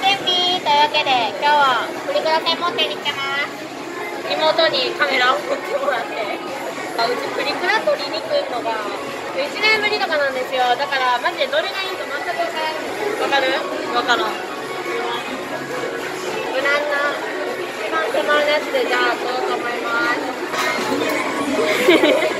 天日というわけで今日はプリクラ専門店に来てます。妹にカメラを持ってもらって。あうちプリクラ撮りに来るのが1年ぶりとかなんですよだからマジでどれがいいか全く分からんわかる？わからん無難な一番手前のやつでじゃあ撮ろうと思います。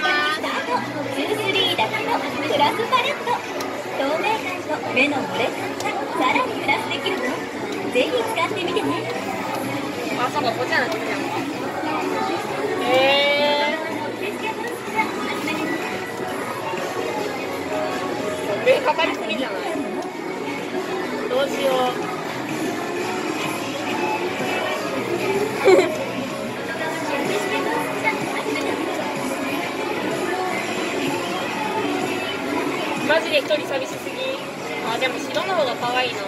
ますツースリーだけのプラスパレット。透明感と目の漏れ感がさらにプラスできるのぜひ使ってみてねあそうかこっちなんですねへえ目かかりすぎじゃないどうしよう。で一人寂しすぎあでも白の方が可愛いな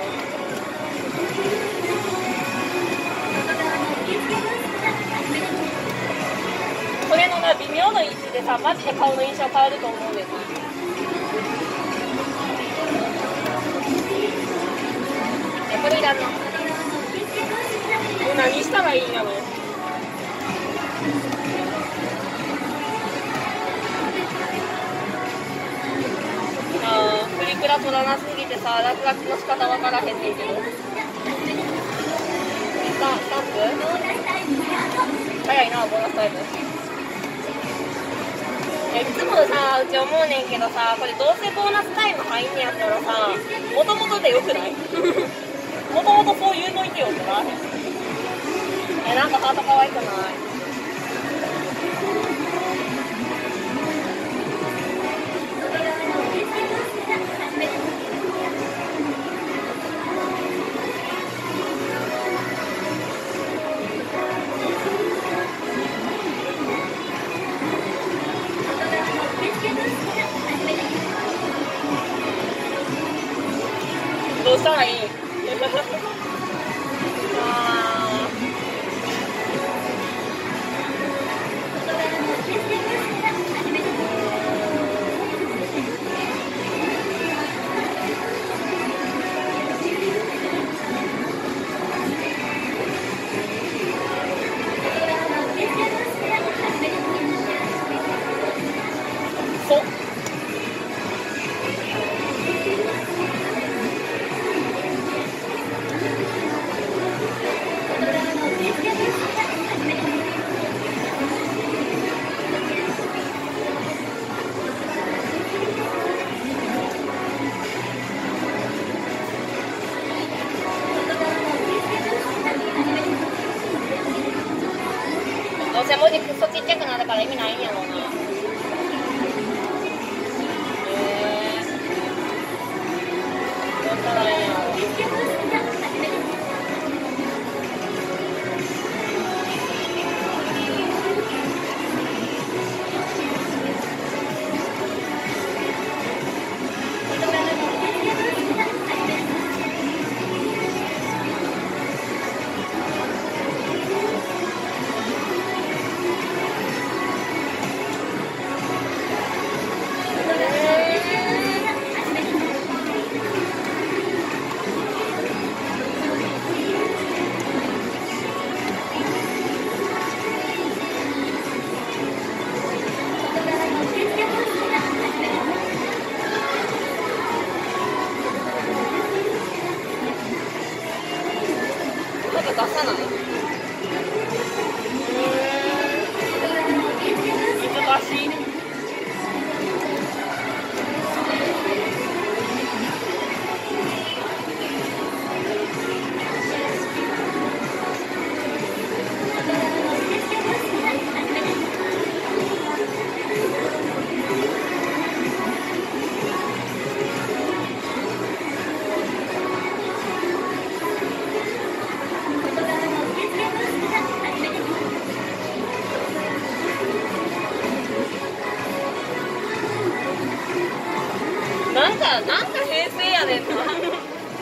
これのな微妙な位置でさマジで顔の印象変わると思うねんなえこれいらんの何したらいいんやろあープリクラ撮らなすぎてさ落書きの仕方わからへんねんけどスタス。タンプ早いなボーナス。タイム。いいつもさうち思うねんけどさこれどうせボーナスタイム。入んねやったらさもともとでよくないもともとそう言うといてよってなえなんかハート可愛くない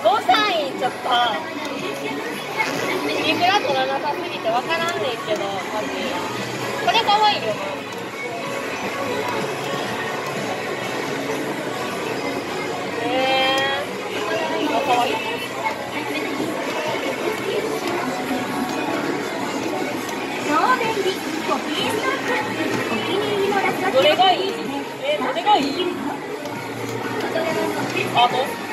5歳ちょっといくら取らなさすぎてわからんねんけどマジこれ可愛いよ。な、どれがいい。えどれがいい。あと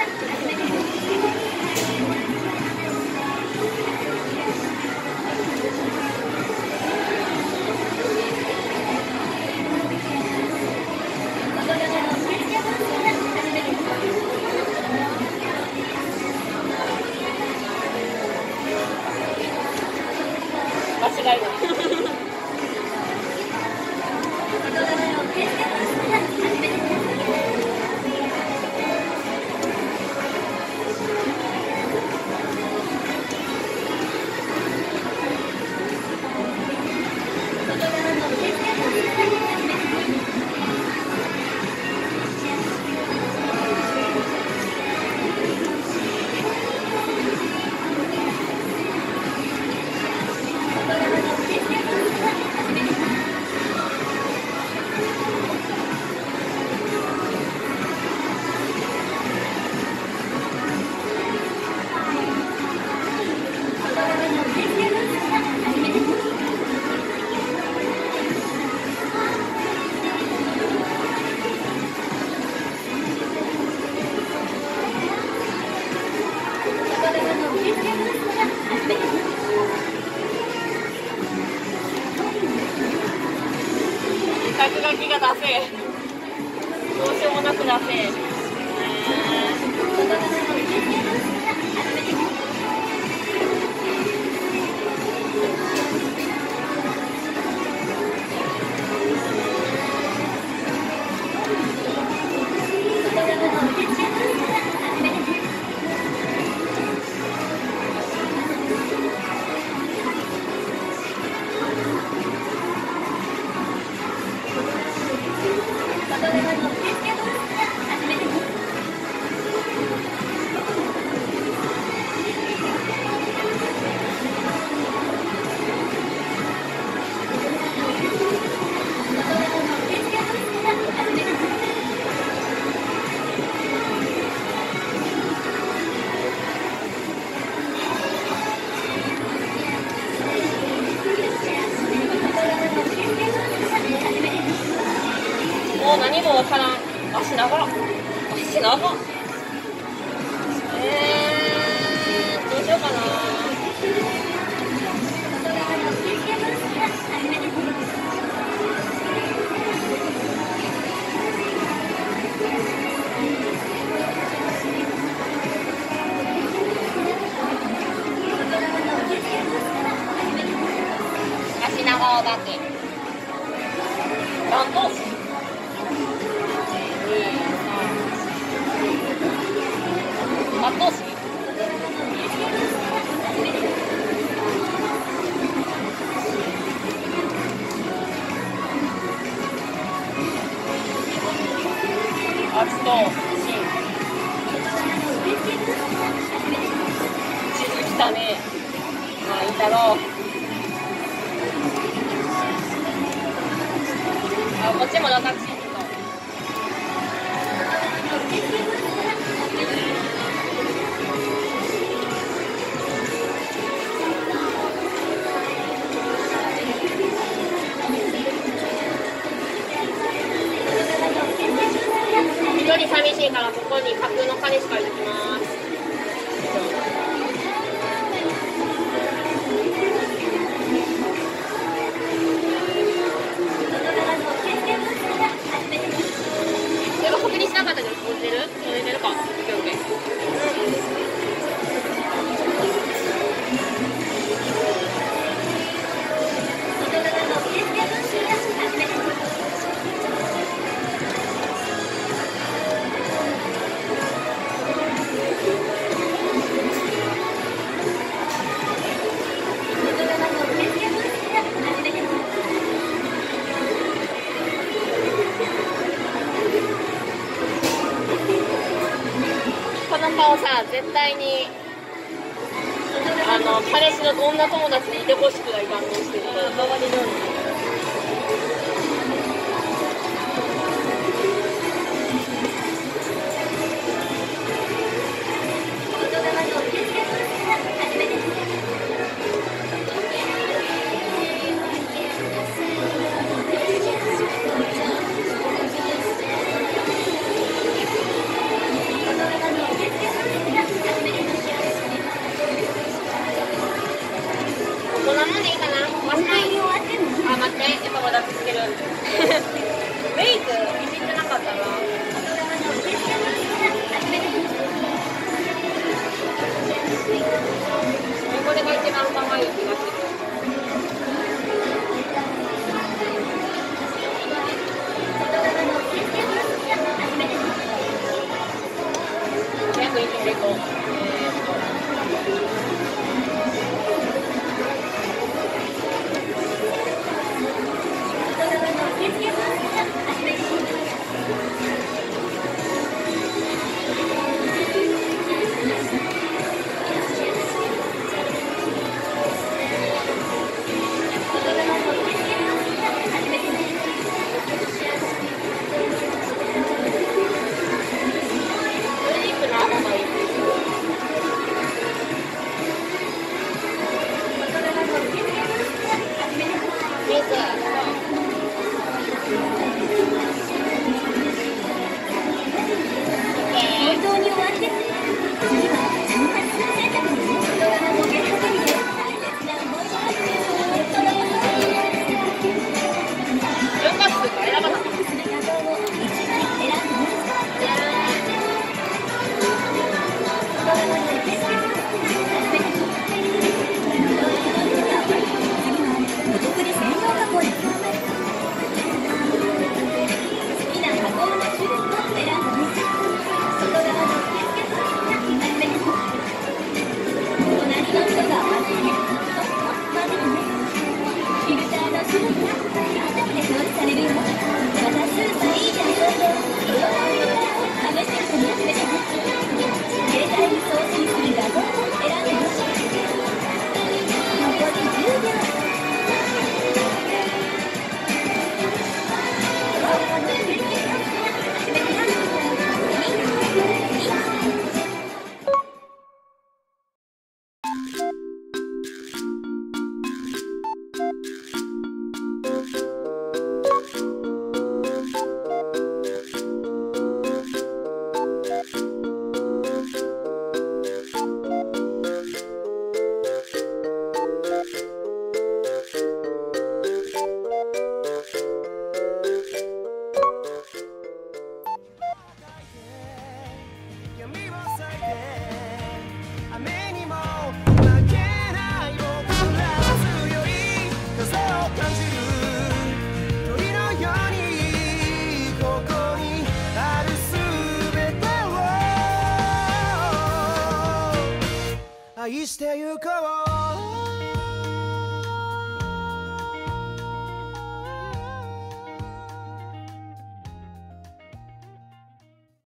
どうしよ何もわからん。足長。足長。っえー、どうしようかな。お化け。芥末的三絶対にあの彼氏の女友達でいてほしくない感動してる。南いい気が愛してゆこう